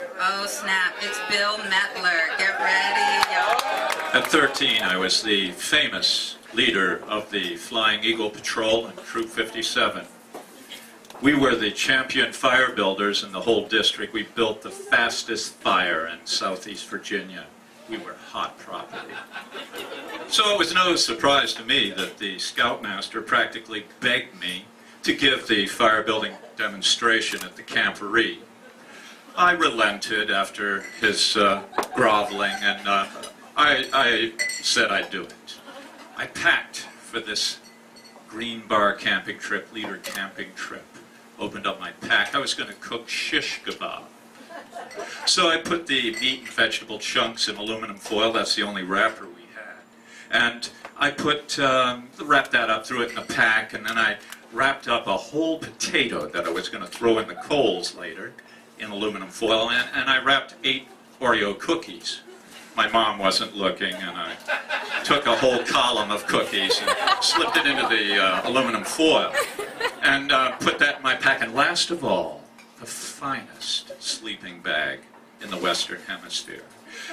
Oh snap, it's Bill Metler. Get ready, y'all. At 13, I was the famous leader of the Flying Eagle Patrol and Troop 57. We were the champion fire builders in the whole district. We built the fastest fire in southeast Virginia. We were hot property. So it was no surprise to me that the scoutmaster practically begged me to give the fire building demonstration at the camporee. I relented after his uh, groveling, and uh, I, I said I'd do it. I packed for this green bar camping trip, leader camping trip. Opened up my pack. I was going to cook shish kebab. So I put the meat and vegetable chunks in aluminum foil. That's the only wrapper we had. And I put, um, wrapped that up, threw it in a pack, and then I wrapped up a whole potato that I was going to throw in the coals later in aluminum foil, and, and I wrapped eight Oreo cookies. My mom wasn't looking, and I took a whole column of cookies and slipped it into the uh, aluminum foil and uh, put that in my pack. And last of all, the finest sleeping bag in the Western Hemisphere.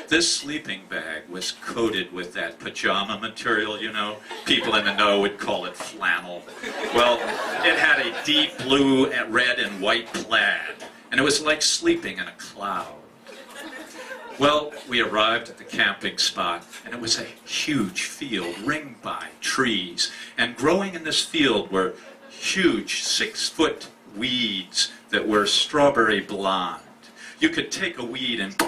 This sleeping bag was coated with that pajama material, you know. People in the know would call it flannel. Well, it had a deep blue, red, and white plaid, and it was like sleeping in a cloud. Well, we arrived at the camping spot, and it was a huge field ringed by trees. And growing in this field were huge six foot weeds that were strawberry blonde. You could take a weed and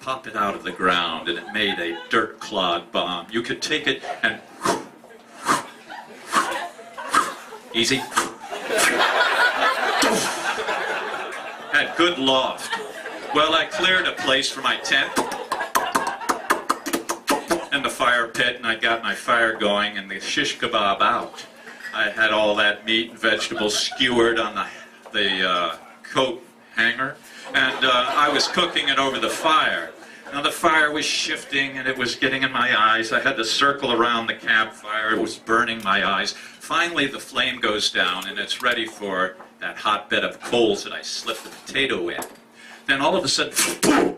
pop it out of the ground, and it made a dirt clod bomb. You could take it and. Easy. Good loft. Well, I cleared a place for my tent and the fire pit, and I got my fire going and the shish kebab out. I had all that meat and vegetables skewered on the, the uh, coat hanger, and uh, I was cooking it over the fire. Now the fire was shifting and it was getting in my eyes. I had to circle around the campfire. It was burning my eyes. Finally, the flame goes down and it's ready for that hot bed of coals that I slipped the potato in. Then all of a sudden, boom!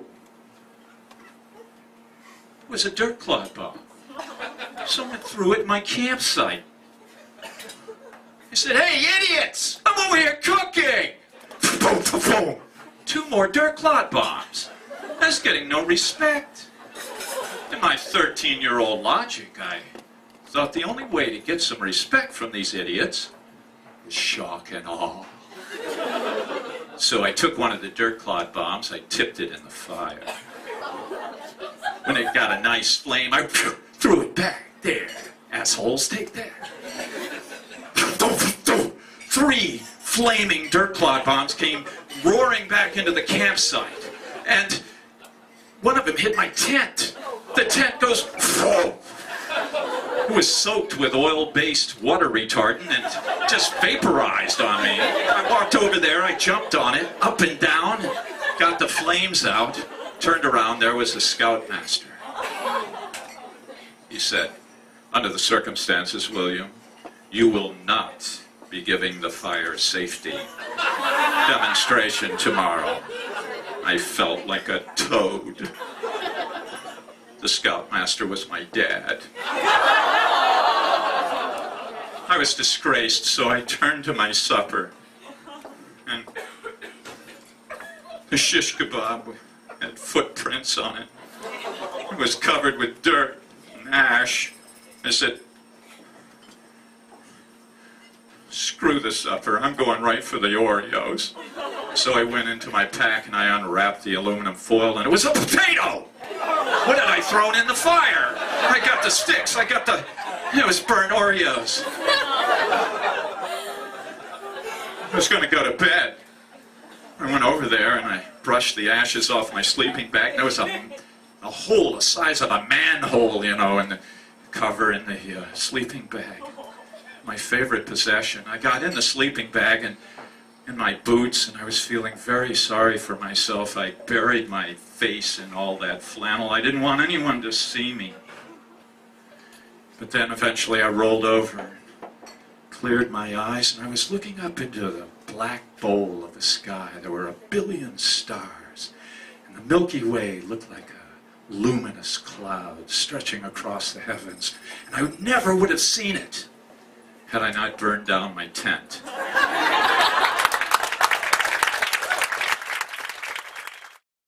It was a dirt clod bomb. Someone threw it in my campsite. I said, hey, idiots! I'm over here cooking! Boom, boom, boom. Two more dirt clod bombs. That's getting no respect. In my 13-year-old logic, I thought the only way to get some respect from these idiots is shock and awe. So I took one of the dirt clod bombs, I tipped it in the fire. When it got a nice flame, I threw it back. There, assholes, take that. Three flaming dirt clod bombs came roaring back into the campsite. And one of them hit my tent. The tent goes, Whoa! it was soaked with oil-based water retardant and just vaporized on me. Walked over there, I jumped on it, up and down, got the flames out, turned around, there was the scoutmaster. He said, under the circumstances, William, you will not be giving the fire safety demonstration tomorrow. I felt like a toad. The scoutmaster was my dad. I was disgraced, so I turned to my supper. And the shish kebab had footprints on it. It was covered with dirt and ash. I said, screw the supper, I'm going right for the Oreos. So I went into my pack and I unwrapped the aluminum foil and it was a potato! What had I thrown in the fire? I got the sticks, I got the... It was burnt Oreos. I was going to go to bed. I went over there and I brushed the ashes off my sleeping bag. There was a, a hole the size of a manhole, you know, in the cover in the uh, sleeping bag my favorite possession. I got in the sleeping bag and in my boots, and I was feeling very sorry for myself. I buried my face in all that flannel. I didn't want anyone to see me. But then eventually I rolled over, cleared my eyes, and I was looking up into the black bowl of the sky. There were a billion stars. And the Milky Way looked like a luminous cloud stretching across the heavens. And I never would have seen it had I not burned down my tent.